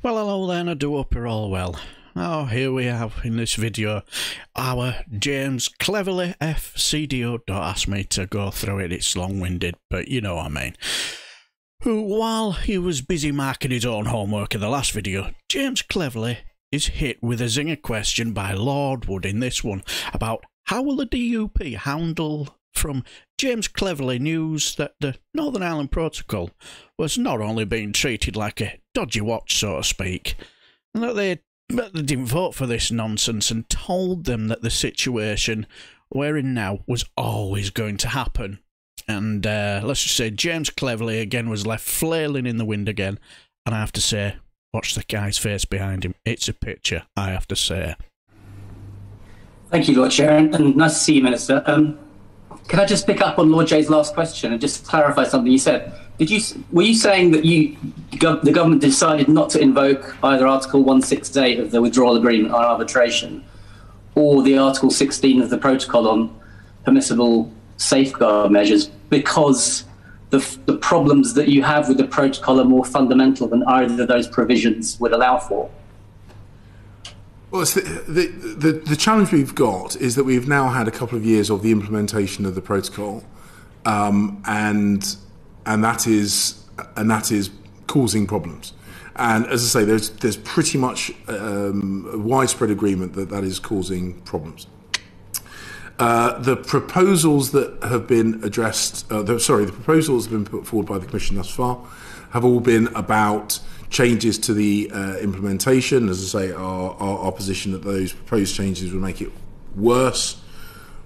Well, hello then, I do hope you're all well. Oh, here we have in this video our James Cleverly FCDO. Don't ask me to go through it, it's long winded, but you know what I mean. Who, while he was busy marking his own homework in the last video, James Cleverly is hit with a zinger question by Lord Wood in this one about how will the DUP handle from James Cleverly news that the Northern Ireland Protocol was not only being treated like a dodgy watch, so to speak, and that they, that they didn't vote for this nonsense and told them that the situation we're in now was always going to happen. And uh, let's just say James Cleverly again was left flailing in the wind again. And I have to say, watch the guy's face behind him. It's a picture, I have to say. Thank you, Lord Chair, and nice to see you, Minister. Um, can I just pick up on Lord Jay's last question and just clarify something you said? Did you were you saying that you the government decided not to invoke either Article 168 of the withdrawal agreement on arbitration or the Article 16 of the protocol on permissible safeguard measures because the, the problems that you have with the protocol are more fundamental than either of those provisions would allow for? Well, the, the, the, the, challenge we've got is that we've now had a couple of years of the implementation of the protocol, um, and and that is and that is causing problems. And as I say, there's there's pretty much um, widespread agreement that that is causing problems. Uh, the proposals that have been addressed, uh, the, sorry, the proposals have been put forward by the Commission thus far have all been about changes to the uh, implementation. As I say, our, our, our, position that those proposed changes would make it worse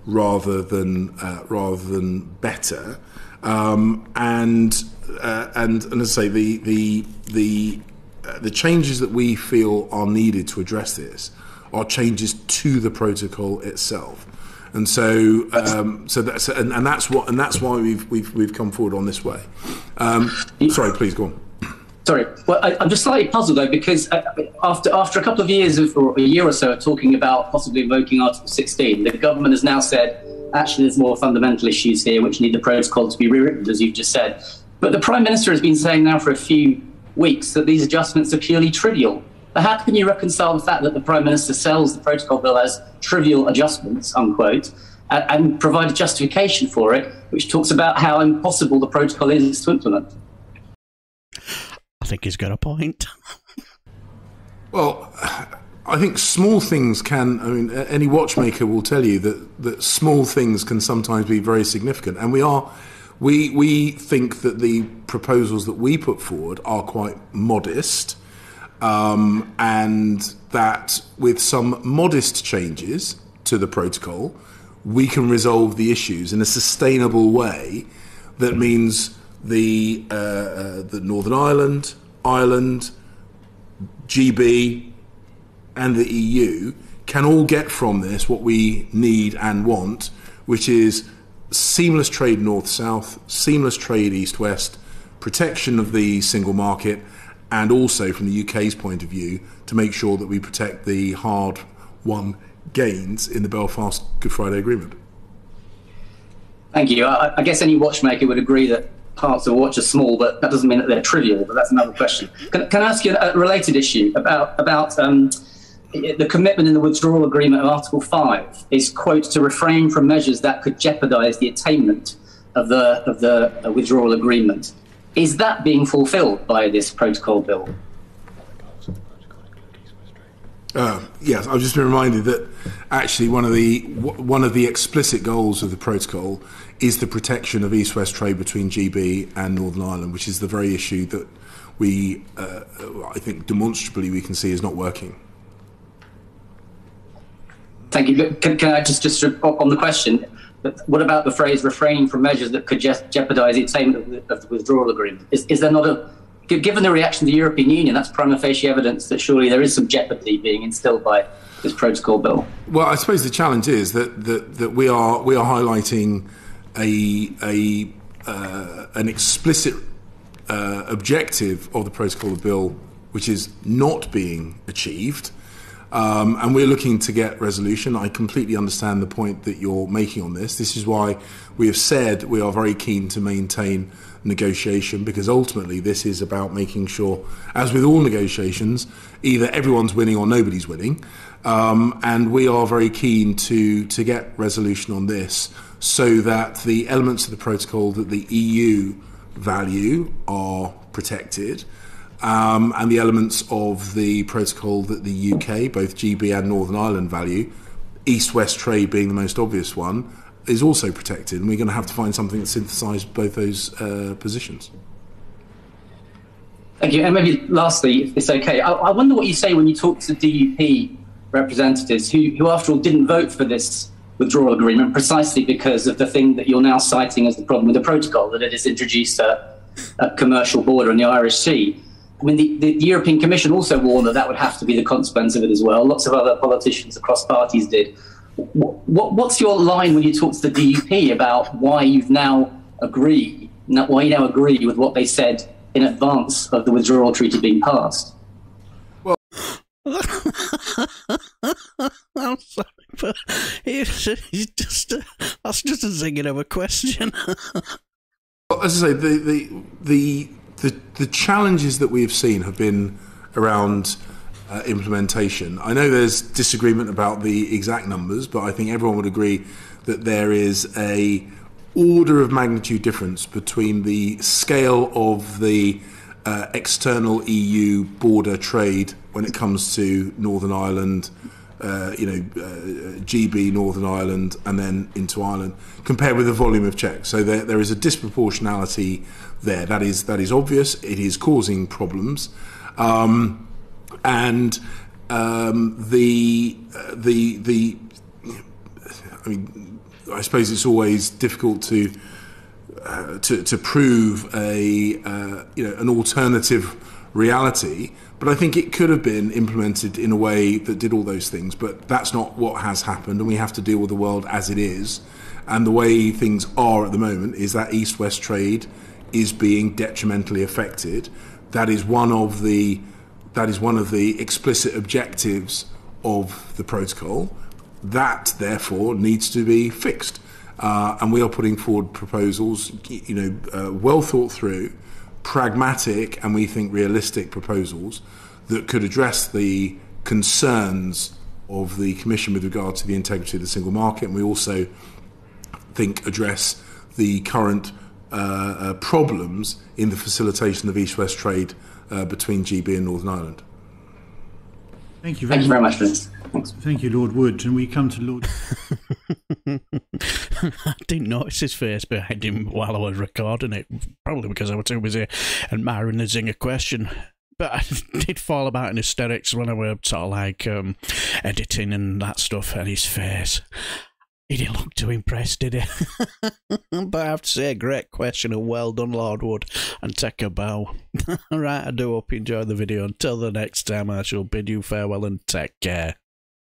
rather than uh, rather than better. Um, and, uh, and and as I say, the the the uh, the changes that we feel are needed to address this are changes to the protocol itself. And so, um, so that's and, and, that's what and that's why we've we've we've come forward on this way. Um, sorry, please go on. Sorry, well, I, am just slightly puzzled though because uh, after after a couple of years of, or a year or so of talking about possibly invoking Article 16, the government has now said actually there's more fundamental issues here which need the protocol to be rewritten, as you've just said. But the Prime Minister has been saying now for a few weeks that these adjustments are purely trivial. But how can you reconcile the fact that the Prime Minister sells the protocol bill as trivial adjustments, unquote, and, and provide a justification for it, which talks about how impossible the protocol is to implement? I think he's got a point. well, I think small things can. I mean, any watchmaker will tell you that that small things can sometimes be very significant, and we are. We we think that the proposals that we put forward are quite modest, um, and that with some modest changes to the protocol, we can resolve the issues in a sustainable way. That means the, uh, uh, the Northern Ireland, Ireland, GB, and the EU can all get from this what we need and want, which is seamless trade north south, seamless trade east west, protection of the single market, and also from the UK's point of view to make sure that we protect the hard won gains in the Belfast Good Friday Agreement. Thank you. I, I guess any watchmaker would agree that parts of a watch are small, but that doesn't mean that they're trivial. But that's another question. Can, can I ask you a related issue about about um, the commitment in the withdrawal agreement of Article Five is quote to refrain from measures that could jeopardise the attainment of the of the uh, withdrawal agreement. Is that being fulfilled by this protocol bill? Uh, yes, I've just been reminded that actually one of the one of the explicit goals of the protocol is the protection of east-west trade between GB and Northern Ireland, which is the very issue that we, uh, I think, demonstrably we can see is not working. Thank you. Can, can I just just on the question? What about the phrase refraining from measures that could jeopardise the attainment of the, of the withdrawal agreement? Is, is there not a given the reaction of the European Union, that's prima facie evidence that surely there is some jeopardy being instilled by this protocol bill. Well, I suppose the challenge is that that, that we are we are highlighting a a uh, an explicit uh, objective of the protocol bill, which is not being achieved. Um, and we're looking to get resolution. I completely understand the point that you're making on this. This is why we have said we are very keen to maintain negotiation because ultimately this is about making sure, as with all negotiations, either everyone's winning or nobody's winning. Um, and we are very keen to, to get resolution on this so that the elements of the protocol that the EU value are protected um, and the elements of the protocol that the UK, both GB and Northern Ireland, value, east west trade being the most obvious one, is also protected. And we're going to have to find something that synthesises both those uh, positions. Thank you. And maybe lastly, if it's okay, I, I, wonder what you say when you talk to DUP representatives who, who, after all, didn't vote for this withdrawal agreement precisely because of the thing that you're now citing as the problem with the protocol, that it has introduced a, a commercial border in the Irish Sea. I mean, the, the, the, European Commission also warned that that would have to be the consequence of it as well. Lots of other politicians across parties did. What, what, what's your line when you talk to the DUP about why you've now agreed, why you now agree with what they said in advance of the withdrawal treaty being passed? Well, I'm sorry, but it's, it's just a, that's just a zinging of a question. well, as I say, the the the the, the challenges that we have seen have been around uh, implementation. I know there's disagreement about the exact numbers, but I think everyone would agree that there is a order of magnitude difference between the scale of the uh, external EU border trade when it comes to Northern Ireland, uh, you know, uh, GB, Northern Ireland, and then into Ireland, compared with the volume of checks. So there, there is a disproportionality there. That is that is obvious. It is causing problems, um, and um, the uh, the the. I mean, I suppose it's always difficult to uh, to, to prove a uh, you know an alternative reality. But I think it could have been implemented in a way that did all those things. But that's not what has happened, and we have to deal with the world as it is. And the way things are at the moment is that east-west trade is being detrimentally affected. That is one of the that is one of the explicit objectives of the protocol. That therefore needs to be fixed, uh, and we are putting forward proposals, you know, uh, well thought through, pragmatic, and we think realistic proposals that could address the concerns of the Commission with regard to the integrity of the single market, and we also think address the current uh, uh, problems in the facilitation of east-west trade uh, between GB and Northern Ireland. Thank you very, Thank you very much. Thanks. Thank you, Lord Wood. And we come to Lord. I didn't notice his face behind him while I was recording it, probably because I was too busy admiring the zinger question. But I did fall about in hysterics when I was sort of like um, editing and that stuff, and his face. He didn't look too impressed, did he? but I have to say, a great question and well done, Lord Wood, and take a bow. right, I do hope you enjoyed the video. Until the next time, I shall bid you farewell and take care.